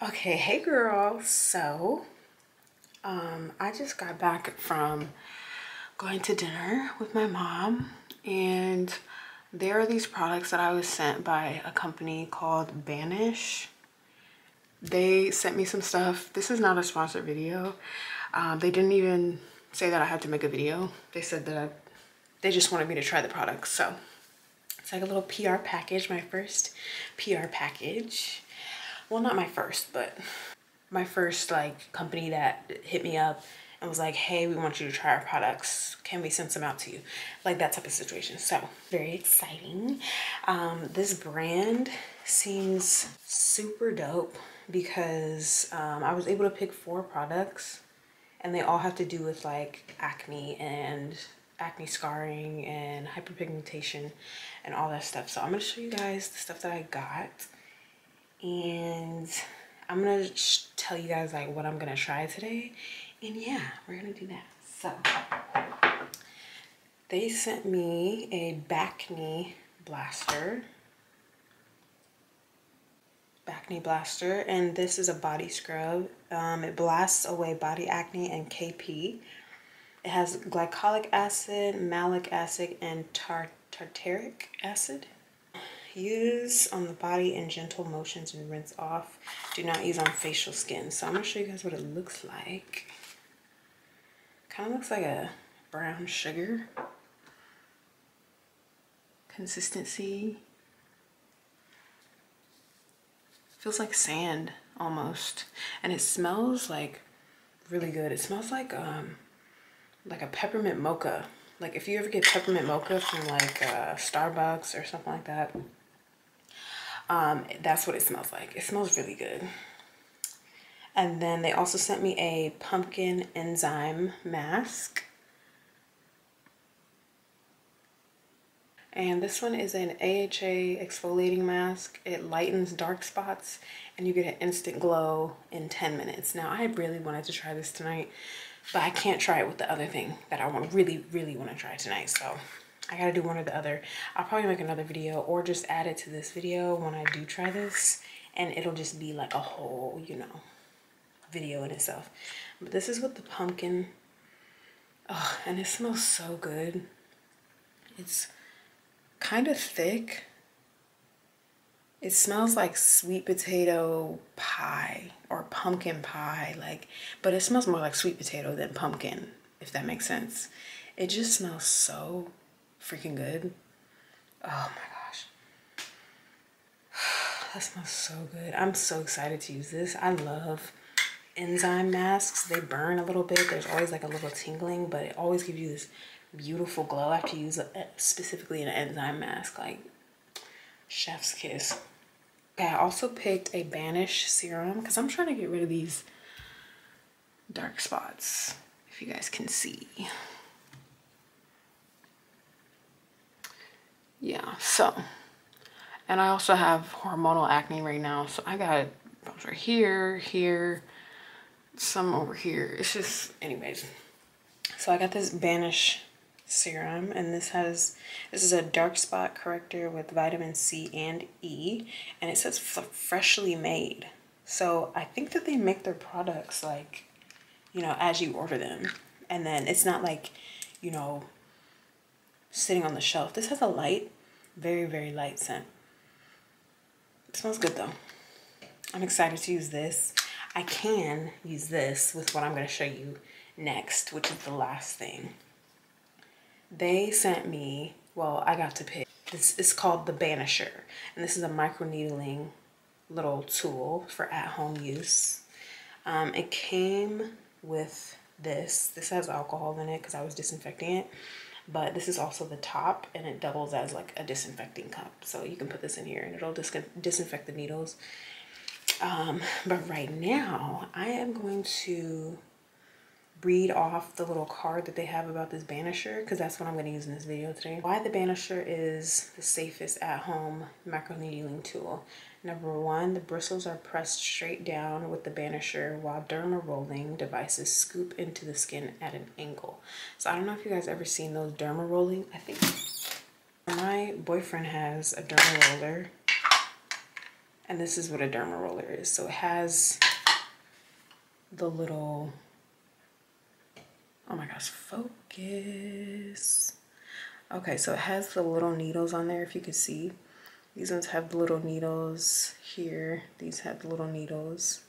Okay, hey girl. So, um, I just got back from going to dinner with my mom and there are these products that I was sent by a company called Banish. They sent me some stuff. This is not a sponsored video. Um, they didn't even say that I had to make a video. They said that I, they just wanted me to try the products. So it's like a little PR package, my first PR package well not my first but my first like company that hit me up and was like hey we want you to try our products. Can we send some out to you? Like that type of situation. So very exciting. Um, this brand seems super dope because um, I was able to pick four products and they all have to do with like acne and acne scarring and hyperpigmentation and all that stuff. So I'm gonna show you guys the stuff that I got and I'm gonna tell you guys like what I'm gonna try today. And yeah we're gonna do that. So they sent me a Bacne blaster. Bacne blaster. And this is a body scrub. Um, it blasts away body acne and KP it has glycolic acid malic acid and tar tartaric acid use on the body in gentle motions and rinse off. Do not use on facial skin. So I'm to show you guys what it looks like. Kind of looks like a brown sugar consistency. Feels like sand almost. And it smells like really good. It smells like um like a peppermint mocha. Like if you ever get peppermint mocha from like uh, Starbucks or something like that, um, that's what it smells like. It smells really good. And then they also sent me a pumpkin enzyme mask. And this one is an AHA exfoliating mask. It lightens dark spots and you get an instant glow in 10 minutes. Now, I really wanted to try this tonight, but I can't try it with the other thing that I want really, really want to try tonight. So I gotta do one or the other. I'll probably make another video or just add it to this video when I do try this and it'll just be like a whole, you know, video in itself. But this is with the pumpkin. Oh, and it smells so good. It's kind of thick. It smells like sweet potato pie or pumpkin pie, like, but it smells more like sweet potato than pumpkin, if that makes sense. It just smells so freaking good. Oh my gosh. That smells so good. I'm so excited to use this. I love enzyme masks. They burn a little bit. There's always like a little tingling, but it always gives you this beautiful glow after you use a, specifically an enzyme mask. Like chef's kiss. Okay, I also picked a Banish serum because I'm trying to get rid of these dark spots, if you guys can see. Yeah so and I also have hormonal acne right now so I got bumps right here here some over here. It's just anyways. So I got this Banish serum and this has this is a dark spot corrector with vitamin C and E and it says freshly made. So I think that they make their products like you know as you order them. And then it's not like you know sitting on the shelf. This has a light, very, very light scent. It smells good though. I'm excited to use this. I can use this with what I'm going to show you next, which is the last thing. They sent me, well, I got to pick. This is called the Banisher, and this is a microneedling little tool for at-home use. Um, it came with this. This has alcohol in it because I was disinfecting it but this is also the top and it doubles as like a disinfecting cup so you can put this in here and it'll dis disinfect the needles um, but right now I am going to read off the little card that they have about this banisher because that's what I'm going to use in this video today. Why the banisher is the safest at-home microneedling tool. Number one, the bristles are pressed straight down with the banisher while derma rolling devices scoop into the skin at an angle. So I don't know if you guys ever seen those derma rolling. I think my boyfriend has a derma roller And this is what a derma roller is. So it has the little, oh my gosh, focus. Okay, so it has the little needles on there if you can see. These ones have the little needles here. These have the little needles.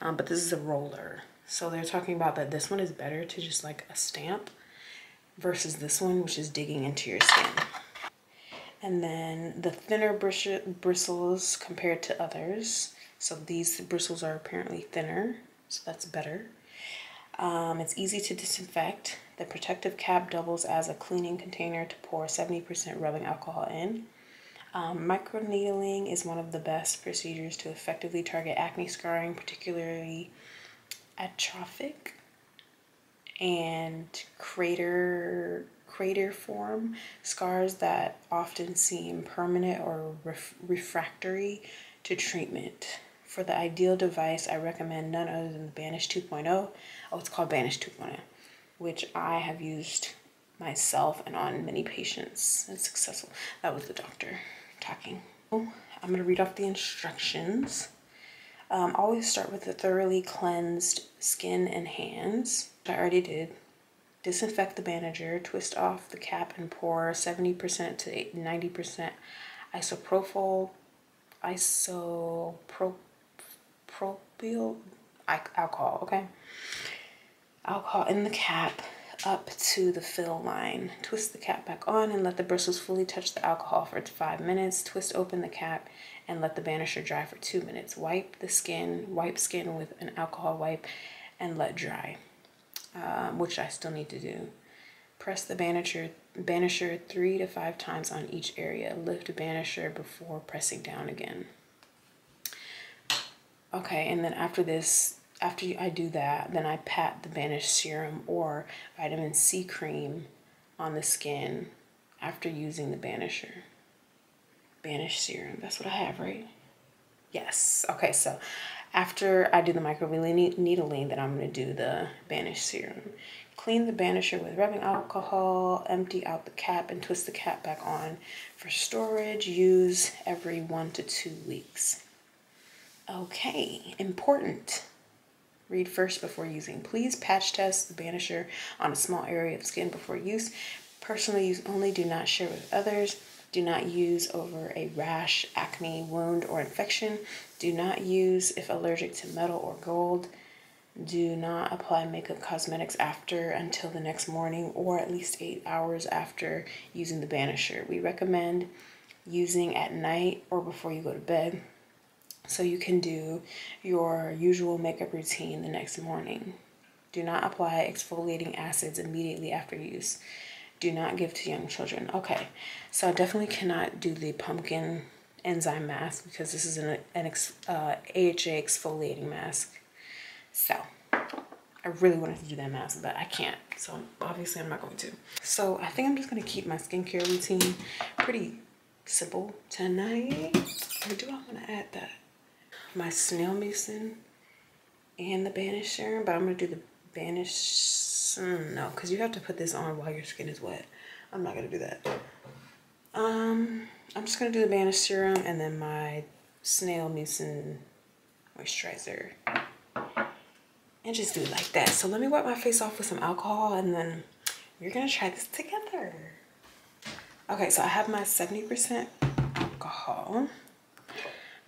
Um, but this is a roller. So they're talking about that this one is better to just like a stamp versus this one, which is digging into your skin. And then the thinner bristles compared to others. So these bristles are apparently thinner, so that's better. Um, it's easy to disinfect. The protective cap doubles as a cleaning container to pour 70% rubbing alcohol in. Um, microneedling is one of the best procedures to effectively target acne scarring, particularly atrophic and crater crater form scars that often seem permanent or ref refractory to treatment. For the ideal device, I recommend none other than the Banish 2.0. Oh, it's called Banish 2.0, which I have used myself and on many patients. It's successful. That was the doctor I'm going to read off the instructions. Um, always start with a thoroughly cleansed skin and hands. I already did. Disinfect the banisher, twist off the cap and pour 70% to 90% isopropyl, isopropyl alcohol, okay? Alcohol in the cap up to the fill line. Twist the cap back on and let the bristles fully touch the alcohol for five minutes. Twist open the cap and let the banisher dry for two minutes. Wipe the skin, wipe skin with an alcohol wipe and let dry, um, which I still need to do. Press the banisher, banisher three to five times on each area. Lift the banisher before pressing down again. Okay, and then after this, after I do that, then I pat the Banish serum or vitamin C cream on the skin after using the Banisher. Banish serum, that's what I have, right? Yes, okay, so after I do the microneedling, needling, then I'm gonna do the Banish serum. Clean the banisher with rubbing alcohol, empty out the cap and twist the cap back on. For storage, use every one to two weeks. Okay, important. Read first before using. Please patch test the banisher on a small area of skin before use. Personal use only. Do not share with others. Do not use over a rash, acne, wound, or infection. Do not use if allergic to metal or gold. Do not apply makeup cosmetics after until the next morning or at least eight hours after using the banisher. We recommend using at night or before you go to bed so you can do your usual makeup routine the next morning. Do not apply exfoliating acids immediately after use. Do not give to young children. Okay, so I definitely cannot do the pumpkin enzyme mask because this is an, an ex, uh, AHA exfoliating mask. So I really wanted to do that mask, but I can't. So obviously I'm not going to. So I think I'm just gonna keep my skincare routine pretty simple tonight. Or do I wanna add that? My snail mucin and the banish serum, but I'm gonna do the banish, mm, no, because you have to put this on while your skin is wet. I'm not gonna do that. Um, I'm just gonna do the banish serum and then my snail mucin moisturizer and just do it like that. So let me wipe my face off with some alcohol and then we're gonna try this together. Okay, so I have my 70% alcohol.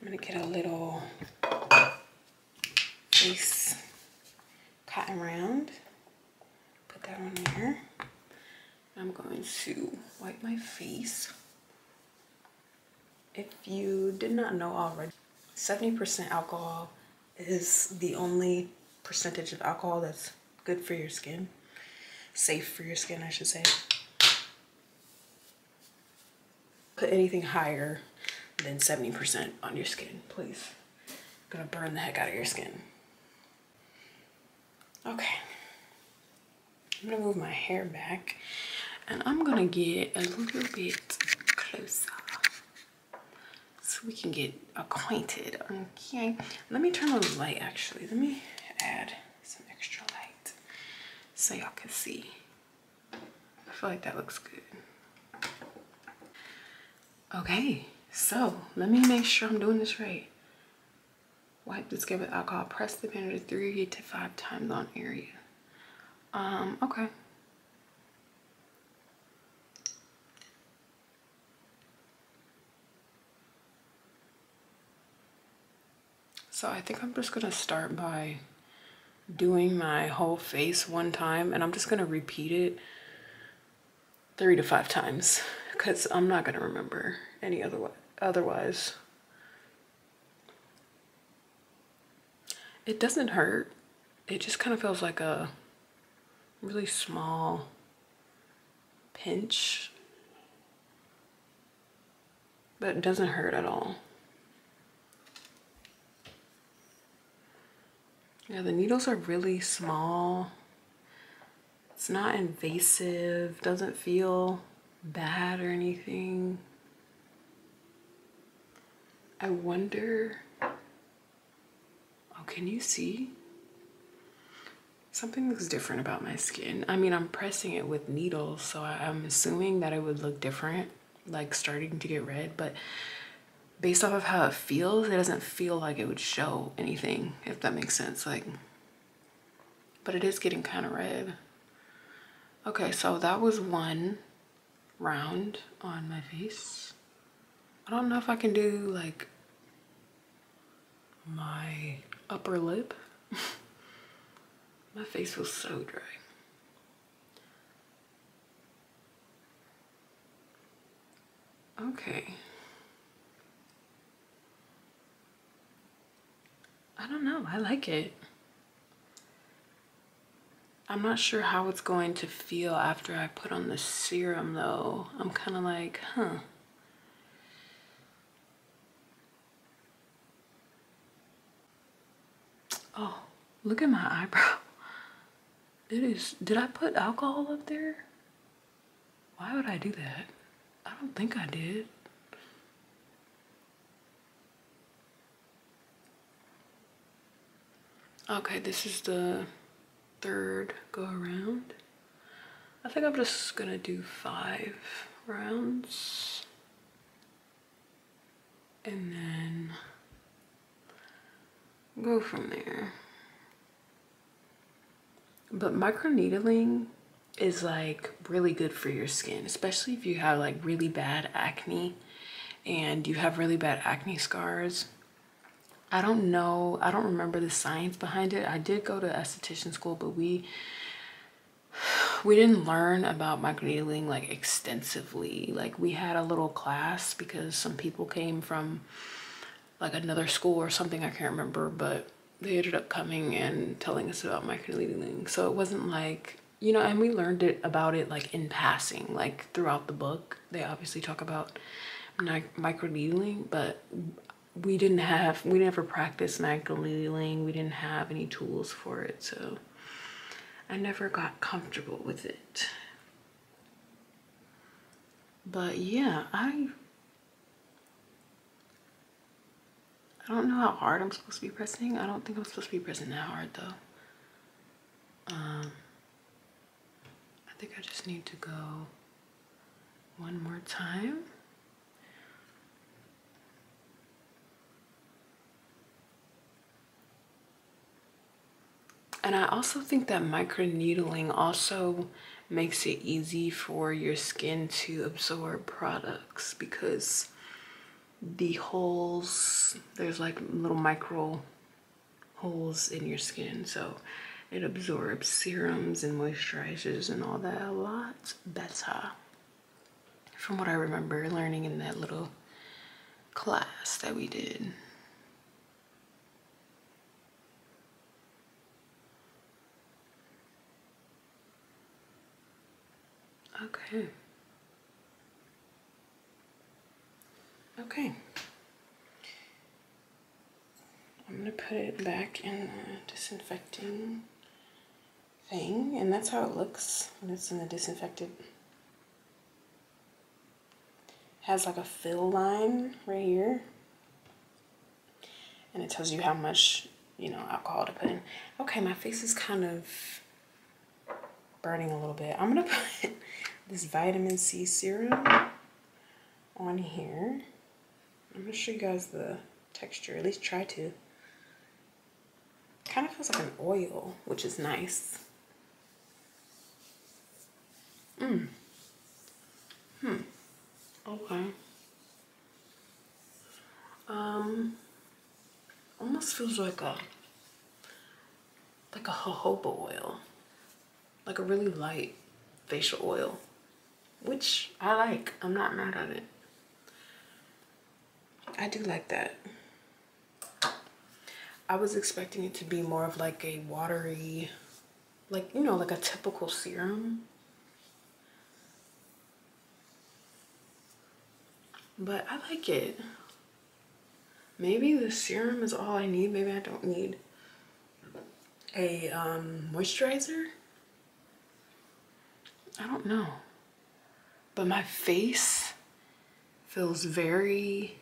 I'm gonna get a little face cotton round. Put that on there. I'm going to wipe my face. If you did not know already, 70% alcohol is the only percentage of alcohol that's good for your skin. Safe for your skin, I should say. Put anything higher than 70% on your skin, please. I'm gonna burn the heck out of your skin. Okay. I'm gonna move my hair back and I'm gonna get a little bit closer so we can get acquainted, okay? Let me turn on the light actually. Let me add some extra light so y'all can see. I feel like that looks good. Okay. So let me make sure I'm doing this right. Wipe the skin with alcohol. Press the banisher three to five times on area. Um, okay. So I think I'm just gonna start by doing my whole face one time and I'm just gonna repeat it three to five times because I'm not gonna remember any other otherwise. It doesn't hurt. It just kind of feels like a really small pinch, but it doesn't hurt at all. Yeah, the needles are really small. It's not invasive, doesn't feel bad or anything. I wonder oh, can you see? Something looks different about my skin. I mean, I'm pressing it with needles, so I'm assuming that it would look different, like starting to get red, but based off of how it feels, it doesn't feel like it would show anything, if that makes sense. Like, but it is getting kind of red. Okay, so that was one round on my face. I don't know if I can do like my upper lip. My face was so dry. Okay. I don't know. I like it. I'm not sure how it's going to feel after I put on the serum though. I'm kind of like, huh. Oh, look at my eyebrow. It is, did I put alcohol up there? Why would I do that? I don't think I did. Okay, this is the third go around. I think I'm just gonna do five rounds. And then go from there. But microneedling is like really good for your skin, especially if you have like really bad acne and you have really bad acne scars. I don't know, I don't remember the science behind it. I did go to esthetician school, but we we didn't learn about microneedling like extensively. Like we had a little class because some people came from like another school or something, I can't remember, but they ended up coming and telling us about microneedling. So it wasn't like, you know, and we learned it about it like in passing, like throughout the book. They obviously talk about microneedling, but we didn't have, we never practiced microneedling. We didn't have any tools for it. So I never got comfortable with it. But yeah, I I don't know how hard I'm supposed to be pressing. I don't think I'm supposed to be pressing that hard though. Um, I think I just need to go one more time. And I also think that microneedling also makes it easy for your skin to absorb products because the holes, there's like little micro holes in your skin. So it absorbs serums and moisturizers and all that a lot better. From what I remember learning in that little class that we did. Okay. Okay. I'm gonna put it back in the disinfecting thing, and that's how it looks when it's in the disinfected. Has like a fill line right here, and it tells you how much, you know, alcohol to put in. Okay, my face is kind of burning a little bit. I'm gonna put this vitamin C serum on here. I'm gonna show you guys the texture, at least try to. kind of feels like an oil, which is nice. Hmm. Hmm. Okay. Um, almost feels like a like a jojoba oil, like a really light facial oil, which I like. I'm not mad at it. I do like that. I was expecting it to be more of like a watery, like, you know, like a typical serum. But I like it. Maybe the serum is all I need. Maybe I don't need a um, moisturizer. I don't know. But my face feels very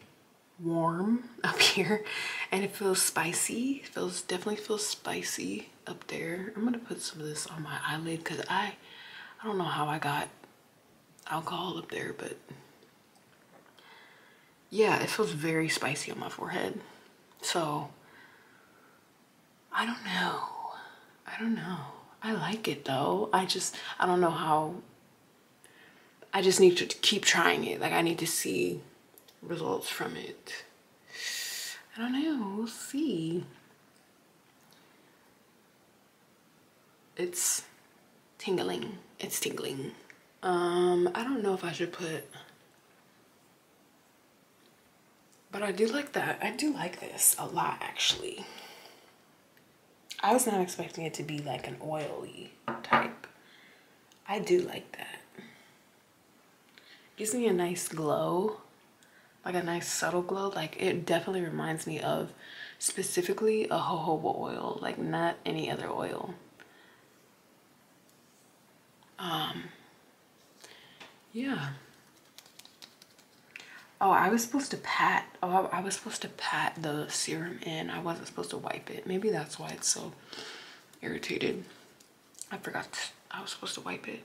warm up here and it feels spicy. It feels definitely feels spicy up there. I'm gonna put some of this on my eyelid because I I don't know how I got alcohol up there, but yeah, it feels very spicy on my forehead. So I don't know. I don't know. I like it though. I just I don't know how I just need to keep trying it. Like I need to see results from it. I don't know, we'll see. It's tingling. It's tingling. Um, I don't know if I should put but I do like that. I do like this a lot actually. I was not expecting it to be like an oily type. I do like that. Gives me a nice glow like a nice subtle glow. Like it definitely reminds me of specifically a jojoba oil, like not any other oil. Um, yeah. Oh, I was supposed to pat. Oh, I was supposed to pat the serum in. I wasn't supposed to wipe it. Maybe that's why it's so irritated. I forgot. I was supposed to wipe it.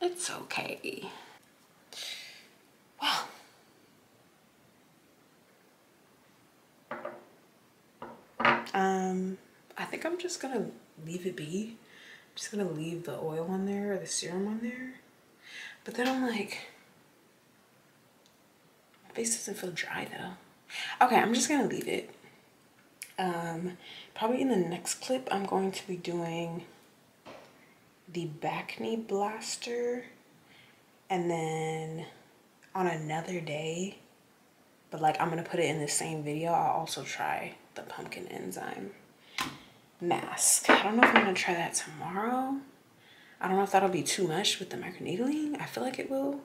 It's okay. Well. Um, I think I'm just gonna leave it be. I'm just gonna leave the oil on there or the serum on there. But then I'm like, face doesn't feel dry though. Okay, I'm just gonna leave it. Um, probably in the next clip, I'm going to be doing the Bacne Blaster and then on another day, but like I'm gonna put it in the same video, I'll also try the pumpkin enzyme mask. I don't know if I'm gonna try that tomorrow. I don't know if that'll be too much with the microneedling. I feel like it will.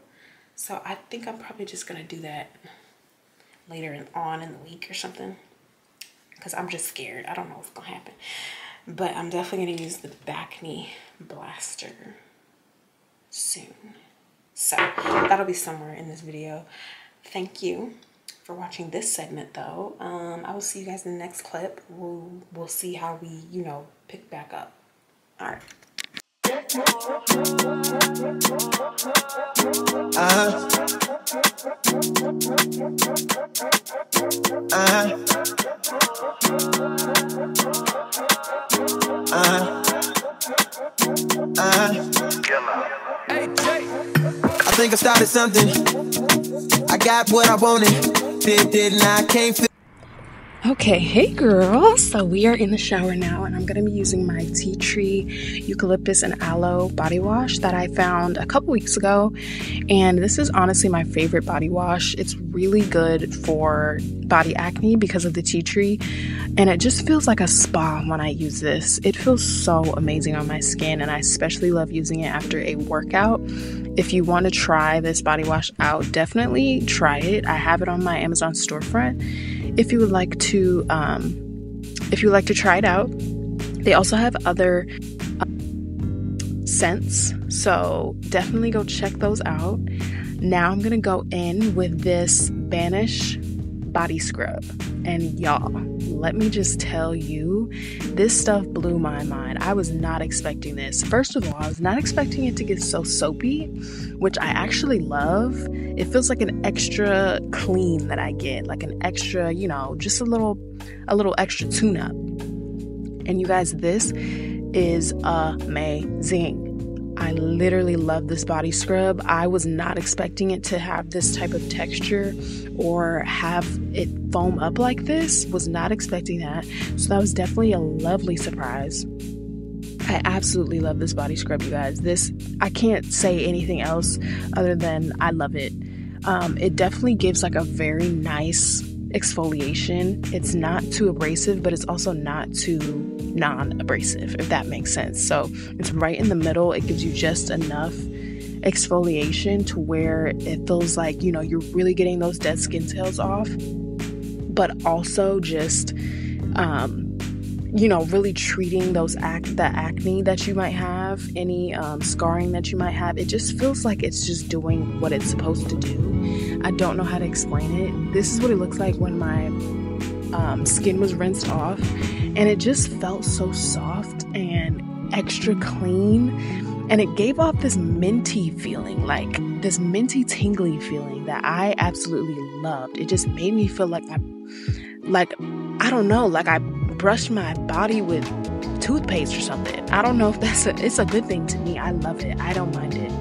So I think I'm probably just gonna do that later on in the week or something. Cause I'm just scared. I don't know what's gonna happen. But I'm definitely gonna use the Bacne Blaster soon. So that'll be somewhere in this video. Thank you for watching this segment though. Um, I will see you guys in the next clip. We'll, we'll see how we, you know, pick back up. All right. Uh, uh, uh, uh. Hey, I think I started something. I got what I wanted did, didn't I? Can't feel. Okay, hey girl. So we are in the shower now, and I'm gonna be using my tea tree eucalyptus and aloe body wash that I found a couple weeks ago. And this is honestly my favorite body wash. It's really good for body acne because of the tea tree, and it just feels like a spa when I use this. It feels so amazing on my skin, and I especially love using it after a workout. If you want to try this body wash out, definitely try it. I have it on my Amazon storefront if you would like to um, if you would like to try it out they also have other uh, scents. So definitely go check those out. Now i'm gonna go in with this banish body scrub and y'all let me just tell you this stuff blew my mind i was not expecting this first of all i was not expecting it to get so soapy which i actually love it feels like an extra clean that I get, like an extra, you know, just a little a little extra tune up. And you guys, this is amazing. I literally love this body scrub. I was not expecting it to have this type of texture or have it foam up like this. Was not expecting that. So that was definitely a lovely surprise. I absolutely love this body scrub, you guys. This, I can't say anything else other than I love it. Um, it definitely gives like a very nice exfoliation. It's not too abrasive, but it's also not too non abrasive, if that makes sense. So it's right in the middle. It gives you just enough exfoliation to where it feels like, you know, you're really getting those dead skin cells off, but also just, um, you know, really treating those act the acne that you might have, any um, scarring that you might have. It just feels like it's just doing what it's supposed to do. I don't know how to explain it. This is what it looks like when my um, skin was rinsed off, and it just felt so soft and extra clean. And it gave off this minty feeling, like this minty tingly feeling that I absolutely loved. It just made me feel like I, like, I don't know, like I brushed my body with toothpaste or something. I don't know if that's a, it's a good thing to me. I love it. I don't mind it.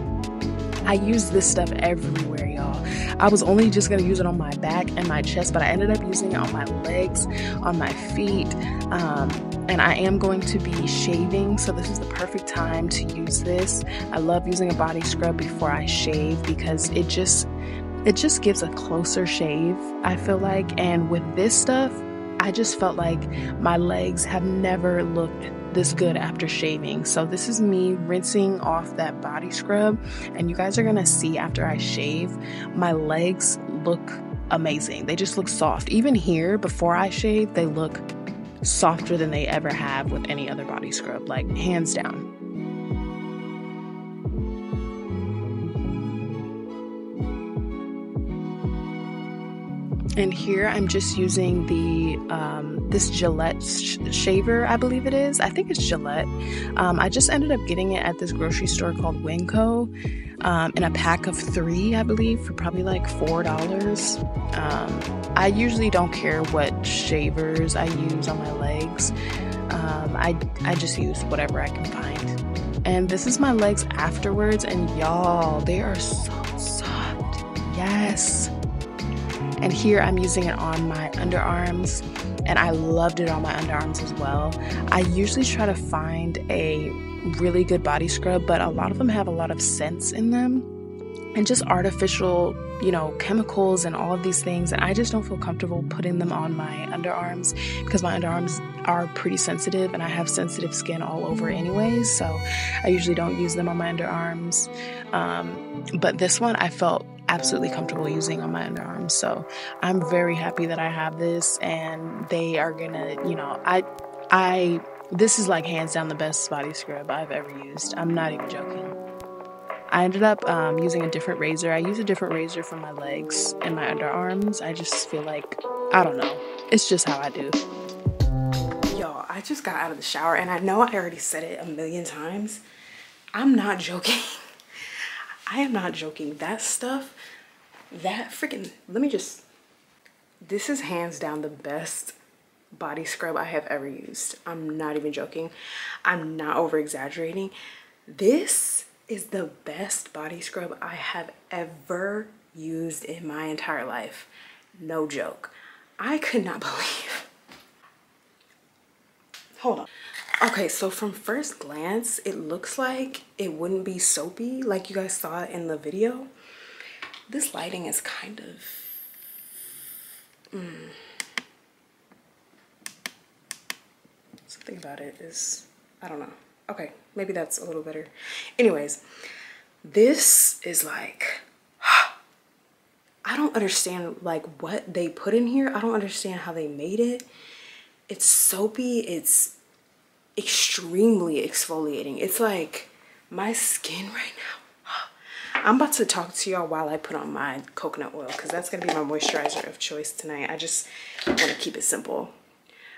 I use this stuff everywhere, y'all. I was only just gonna use it on my back and my chest, but I ended up using it on my legs, on my feet, um, and I am going to be shaving, so this is the perfect time to use this. I love using a body scrub before I shave because it just it just gives a closer shave. I feel like, and with this stuff, I just felt like my legs have never looked this good after shaving. So this is me rinsing off that body scrub and you guys are going to see after I shave my legs look amazing. They just look soft. Even here before I shave, they look softer than they ever have with any other body scrub, like hands down. And here I'm just using the um, this Gillette sh- shaver, I believe it is. I think it's Gillette. Um, I just ended up getting it at this grocery store called Winco um, in a pack of three, I believe, for probably like four dollars. Um, I usually don't care what shavers I use on my legs. Um, I I just use whatever I can find. And this is my legs afterwards, and y'all, they are so soft. Yes. And here I'm using it on my underarms, and I loved it on my underarms as well. I usually try to find a really good body scrub, but a lot of them have a lot of scents in them and just artificial, you know, chemicals and all of these things. And I just don't feel comfortable putting them on my underarms because my underarms are pretty sensitive and I have sensitive skin all over, anyways. So I usually don't use them on my underarms. Um, but this one I felt absolutely comfortable using on my underarms. So I'm very happy that I have this and they are gonna, you know, I, I, this is like hands down the best body scrub I've ever used. I'm not even joking. I ended up um, using a different razor. I use a different razor for my legs and my underarms. I just feel like, I don't know. It's just how I do. Y'all, I just got out of the shower and I know I already said it a million times. I'm not joking. I am not joking. That stuff, that freaking, let me just, this is hands down the best body scrub I have ever used. I'm not even joking. I'm not over exaggerating. This is the best body scrub I have ever used in my entire life. No joke. I could not believe. Hold on. Okay, so from first glance, it looks like it wouldn't be soapy like you guys saw in the video. This lighting is kind of... Mm. Something about it is, I don't know. Okay, maybe that's a little better. Anyways, this is like, I don't understand like what they put in here. I don't understand how they made it. It's soapy, it's extremely exfoliating. It's like my skin right now. I'm about to talk to y'all while I put on my coconut oil because that's going to be my moisturizer of choice tonight. I just want to keep it simple.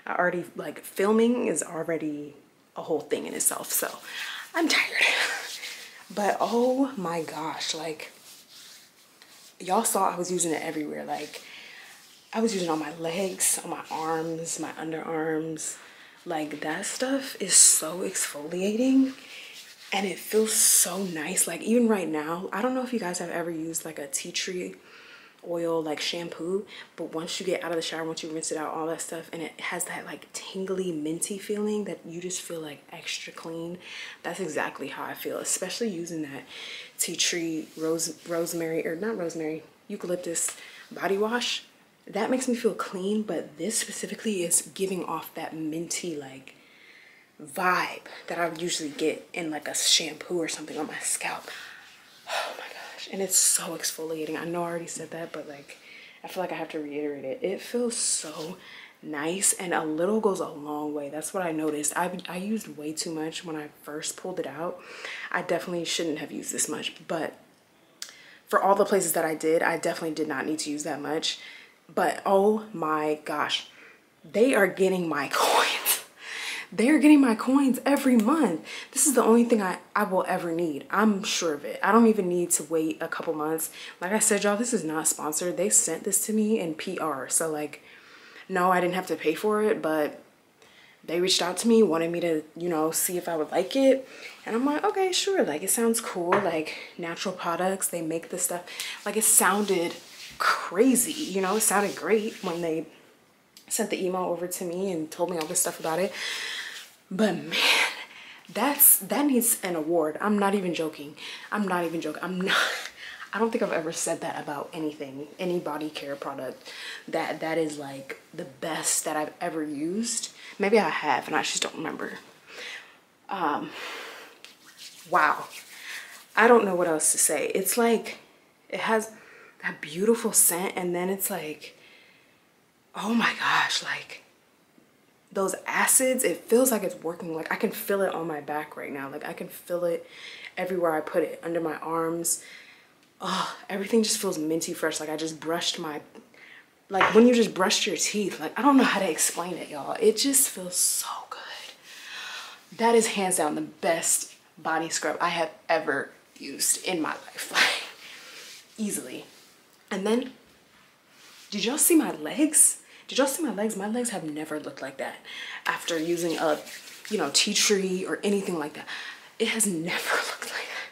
I already, like, filming is already a whole thing in itself. So I'm tired. but oh my gosh, like, y'all saw I was using it everywhere. Like, I was using it on my legs, on my arms, my underarms, Like that stuff is so exfoliating and it feels so nice. Like even right now, I don't know if you guys have ever used like a tea tree oil like shampoo but once you get out of the shower once you rinse it out all that stuff and it has that like tingly minty feeling that you just feel like extra clean that's exactly how i feel especially using that tea tree rose rosemary or not rosemary eucalyptus body wash that makes me feel clean but this specifically is giving off that minty like vibe that i would usually get in like a shampoo or something on my scalp. Oh my gosh. And it's so exfoliating. I know i already said that but like i feel like i have to reiterate it. It feels so nice and a little goes a long way. That's what i noticed. I i used way too much when i first pulled it out. I definitely shouldn't have used this much but for all the places that i did i definitely did not need to use that much. But oh my gosh they are getting my coins they're getting my coins every month. This is the only thing I, I will ever need. I'm sure of it. I don't even need to wait a couple months. Like I said, y'all, this is not sponsored. They sent this to me in PR. So like, no, I didn't have to pay for it, but they reached out to me, wanted me to, you know, see if I would like it. And I'm like, okay, sure. Like it sounds cool. Like natural products, they make this stuff. Like it sounded crazy, you know, it sounded great when they sent the email over to me and told me all this stuff about it. But man, that's that needs an award. I'm not even joking. I'm not even joking. I'm not I don't think I've ever said that about anything, any body care product that that is like the best that I've ever used. Maybe I have and I just don't remember. Um wow. I don't know what else to say. It's like it has that beautiful scent and then it's like oh my gosh, like those acids, it feels like it's working. Like I can feel it on my back right now. Like I can feel it everywhere I put it, under my arms. Oh, everything just feels minty fresh. Like I just brushed my, like when you just brushed your teeth. Like I don't know how to explain it, y'all. It just feels so good. That is hands down the best body scrub I have ever used in my life. Like easily. And then, did y'all see my legs? Did y'all see my legs? My legs have never looked like that after using a, you know, tea tree or anything like that. It has never looked like that.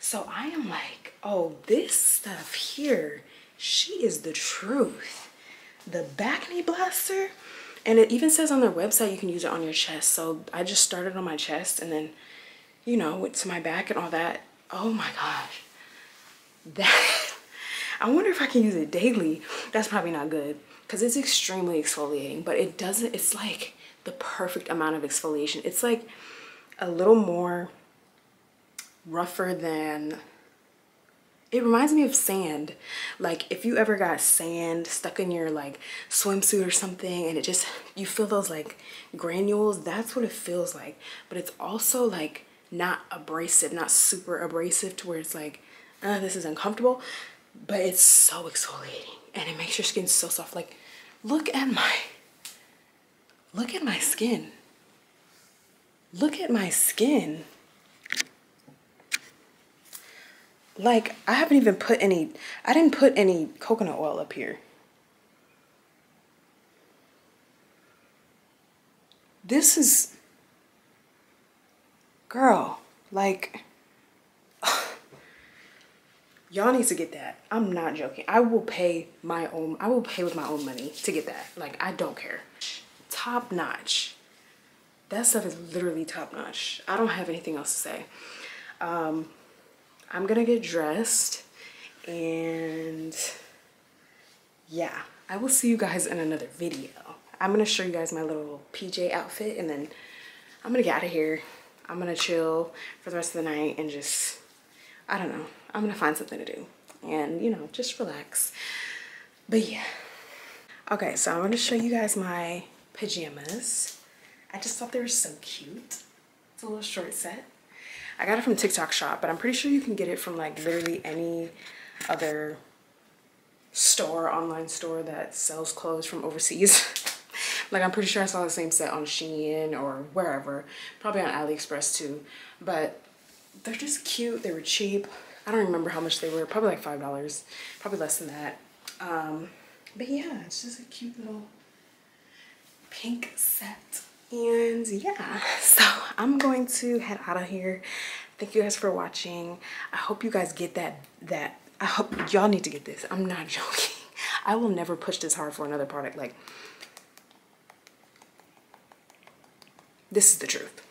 So I am like, oh, this stuff here, she is the truth. The Bacne blaster, and it even says on their website you can use it on your chest. So I just started on my chest and then, you know, went to my back and all that. Oh my gosh. That, I wonder if I can use it daily. That's probably not good because it's extremely exfoliating, but it doesn't, it's like the perfect amount of exfoliation. It's like a little more rougher than, it reminds me of sand. Like if you ever got sand stuck in your like swimsuit or something and it just, you feel those like granules, that's what it feels like. But it's also like not abrasive, not super abrasive to where it's like, uh, this is uncomfortable, but it's so exfoliating and it makes your skin so soft. Like look at my, look at my skin. Look at my skin. Like, I haven't even put any, I didn't put any coconut oil up here. This is, girl, like, Y'all need to get that. I'm not joking. I will pay my own, I will pay with my own money to get that. Like, I don't care. Top notch. That stuff is literally top notch. I don't have anything else to say. Um, I'm gonna get dressed and yeah, I will see you guys in another video. I'm gonna show you guys my little PJ outfit and then I'm gonna get out of here. I'm gonna chill for the rest of the night and just, I don't know. I'm gonna find something to do and you know, just relax. But yeah. Okay, so I'm gonna show you guys my pajamas. I just thought they were so cute. It's a little short set. I got it from TikTok shop, but I'm pretty sure you can get it from like literally any other store, online store that sells clothes from overseas. like I'm pretty sure I saw the same set on Shein or wherever, probably on AliExpress too. But they're just cute, they were cheap. I don't remember how much they were, probably like $5, probably less than that. Um, but yeah, it's just a cute little pink set. And yeah, so I'm going to head out of here. Thank you guys for watching. I hope you guys get that, that, I hope y'all need to get this. I'm not joking. I will never push this hard for another product. Like, this is the truth.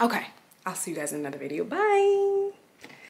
Okay, I'll see you guys in another video. Bye.